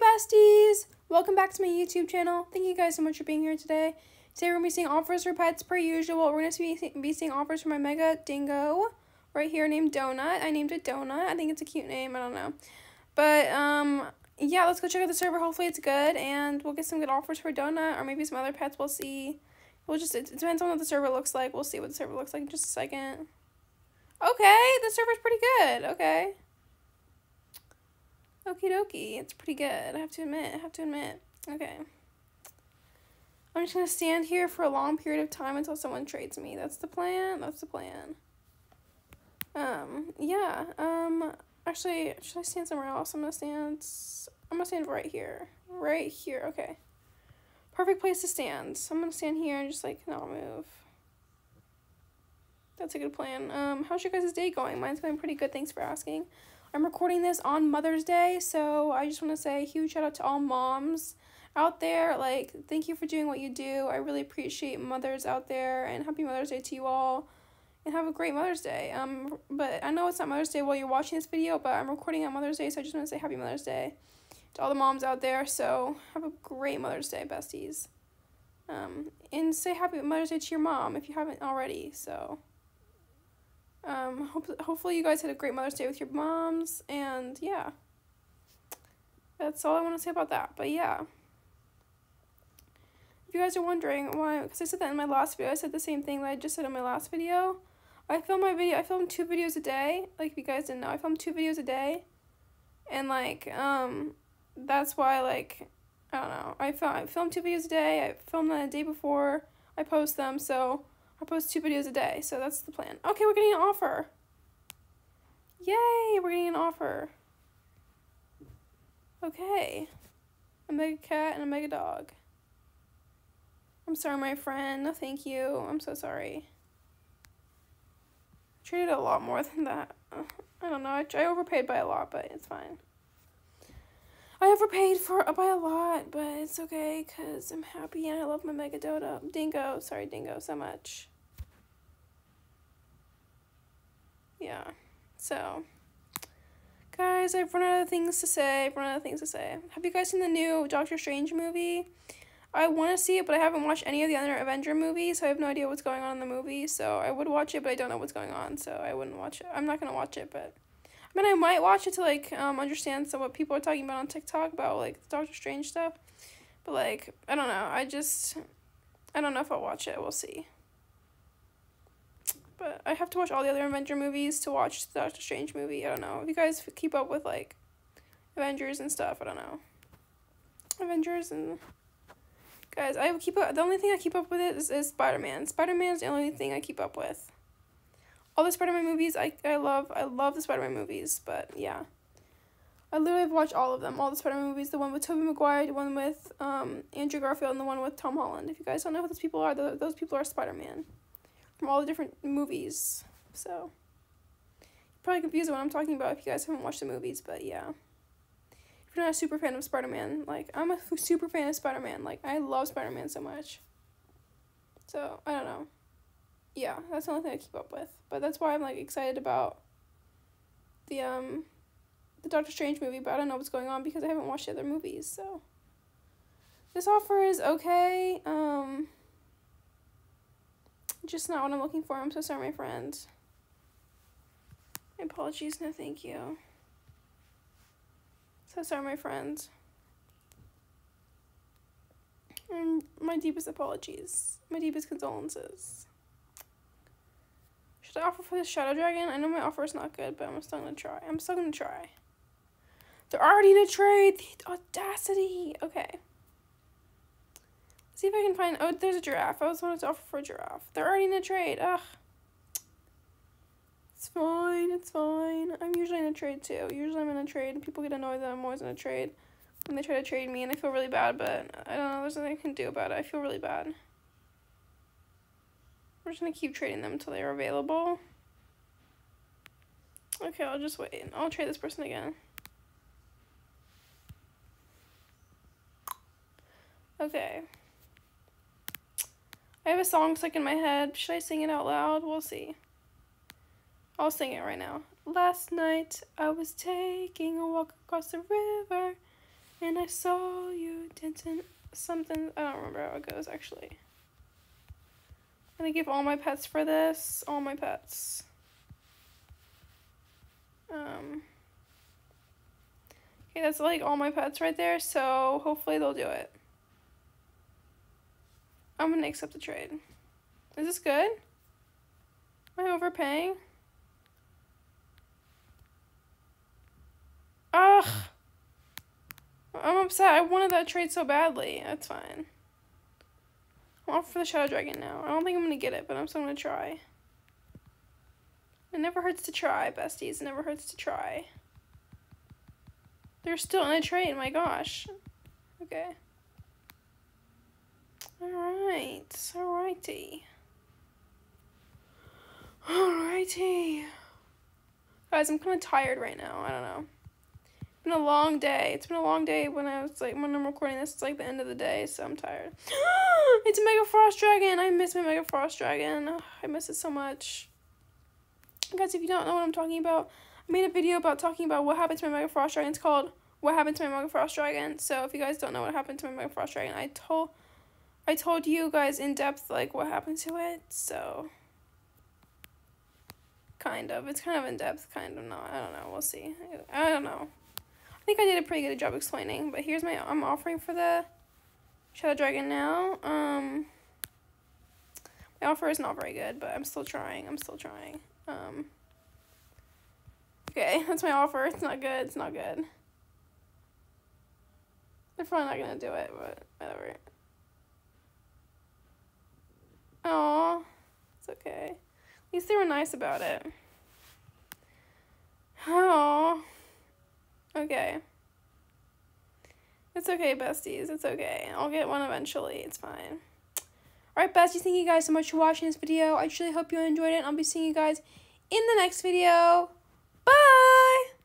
Besties! Welcome back to my YouTube channel. Thank you guys so much for being here today. Today we're going to be seeing offers for pets per usual. We're going to be, be seeing offers for my mega dingo right here named Donut. I named it Donut. I think it's a cute name. I don't know. But, um, yeah, let's go check out the server. Hopefully it's good and we'll get some good offers for Donut or maybe some other pets. We'll see. We'll just, it depends on what the server looks like. We'll see what the server looks like in just a second. Okay, the server's pretty good. Okay. Okie dokie, it's pretty good. I have to admit, I have to admit. Okay. I'm just gonna stand here for a long period of time until someone trades me. That's the plan. That's the plan. Um, yeah. Um, actually, should I stand somewhere else? I'm gonna stand. I'm gonna stand right here. Right here. Okay. Perfect place to stand. So I'm gonna stand here and just like not move. That's a good plan. Um, how's your guys' day going? Mine's going pretty good. Thanks for asking. I'm recording this on Mother's Day, so I just want to say a huge shout out to all moms out there. Like, thank you for doing what you do. I really appreciate mothers out there, and happy Mother's Day to you all. And have a great Mother's Day. Um, but I know it's not Mother's Day while you're watching this video, but I'm recording on Mother's Day, so I just want to say happy Mother's Day to all the moms out there. So have a great Mother's Day, besties. Um, and say happy Mother's Day to your mom if you haven't already. So. Um, hope, hopefully you guys had a great Mother's Day with your moms, and yeah. That's all I want to say about that, but yeah. If you guys are wondering why, because I said that in my last video, I said the same thing that I just said in my last video. I film my video, I film two videos a day, like if you guys didn't know, I film two videos a day, and like, um, that's why, like, I don't know, I film, I film two videos a day, I film them the day before I post them, so I post two videos a day, so that's the plan. Okay, we're getting an offer. Yay, we're getting an offer. Okay. A mega cat and a mega dog. I'm sorry, my friend. No, thank you. I'm so sorry. I traded a lot more than that. I don't know. I, I overpaid by a lot, but it's fine. I overpaid for uh, by a lot, but it's okay because I'm happy and I love my Mega Dodo. Dingo, sorry, Dingo, so much. Yeah, so, guys, I've run out of things to say. I've run out of things to say. Have you guys seen the new Doctor Strange movie? I want to see it, but I haven't watched any of the other Avenger movies, so I have no idea what's going on in the movie. So I would watch it, but I don't know what's going on, so I wouldn't watch it. I'm not gonna watch it, but I mean, I might watch it to like um understand some what people are talking about on TikTok about like Doctor Strange stuff, but like I don't know. I just I don't know if I'll watch it. We'll see. But I have to watch all the other Avenger movies to watch the Doctor Strange movie. I don't know. If you guys keep up with like Avengers and stuff, I don't know. Avengers and guys, I keep up. The only thing I keep up with it is, is Spider Man. Spider Man is the only thing I keep up with. All the Spider Man movies, I I love. I love the Spider Man movies. But yeah, I literally have watched all of them. All the Spider Man movies. The one with Tobey Maguire, the one with um Andrew Garfield, and the one with Tom Holland. If you guys don't know who those people are, the, those people are Spider Man from all the different movies. So, you're probably confused what I'm talking about if you guys haven't watched the movies, but yeah. If you're not a super fan of Spider Man, like, I'm a super fan of Spider Man. Like, I love Spider Man so much. So, I don't know. Yeah, that's the only thing I keep up with. But that's why I'm, like, excited about the, um, the Doctor Strange movie, but I don't know what's going on because I haven't watched the other movies, so. This offer is okay. Um, just not what I'm looking for. I'm so sorry, my friend. My apologies, no thank you. So sorry, my friend. And my deepest apologies. My deepest condolences. Should I offer for the Shadow Dragon? I know my offer is not good, but I'm still gonna try. I'm still gonna try. They're already in a trade. The audacity. Okay see if I can find. Oh, there's a giraffe. I was wanted to offer for a giraffe. They're already in a trade. Ugh. It's fine. It's fine. I'm usually in a trade too. Usually I'm in a trade, and people get annoyed that I'm always in a trade when they try to trade me, and I feel really bad. But I don't know. There's nothing I can do about it. I feel really bad. We're just gonna keep trading them until they're available. Okay, I'll just wait. I'll trade this person again. Okay. I have a song stuck in my head. Should I sing it out loud? We'll see. I'll sing it right now. Last night I was taking a walk across the river And I saw you dancing something. I don't remember how it goes actually. Gonna give all my pets for this. All my pets. Um. Okay, that's like all my pets right there. So hopefully they'll do it. I'm gonna accept the trade. Is this good? Am I overpaying? Ugh. I'm upset. I wanted that trade so badly. That's fine. I'm off for the Shadow Dragon now. I don't think I'm going to get it, but I'm still going to try. It never hurts to try, besties. It never hurts to try. They're still in a trade. My gosh. Okay. Alright. Alrighty. Alrighty. Guys, I'm kind of tired right now. I don't know been a long day. It's been a long day when I was like when I'm recording this. It's like the end of the day, so I'm tired. it's a Mega Frost Dragon. I miss my Mega Frost Dragon. I miss it so much. Guys, if you don't know what I'm talking about, I made a video about talking about what happened to my Mega Frost Dragon. It's called What Happened to My Mega Frost Dragon. So if you guys don't know what happened to my Mega Frost Dragon, I told I told you guys in depth like what happened to it. So kind of. It's kind of in depth, kind of not. I don't know. We'll see. I don't know. I think I did a pretty good job explaining, but here's my I'm offering for the Shadow Dragon now. Um, my offer is not very good, but I'm still trying. I'm still trying. Um, okay, that's my offer. It's not good. It's not good. They're probably not gonna do it, but whatever. Oh, it's okay. At least they were nice about it. Oh. Okay. It's okay, besties. It's okay. I'll get one eventually. It's fine. Alright, besties, thank you guys so much for watching this video. I truly hope you enjoyed it, I'll be seeing you guys in the next video. Bye!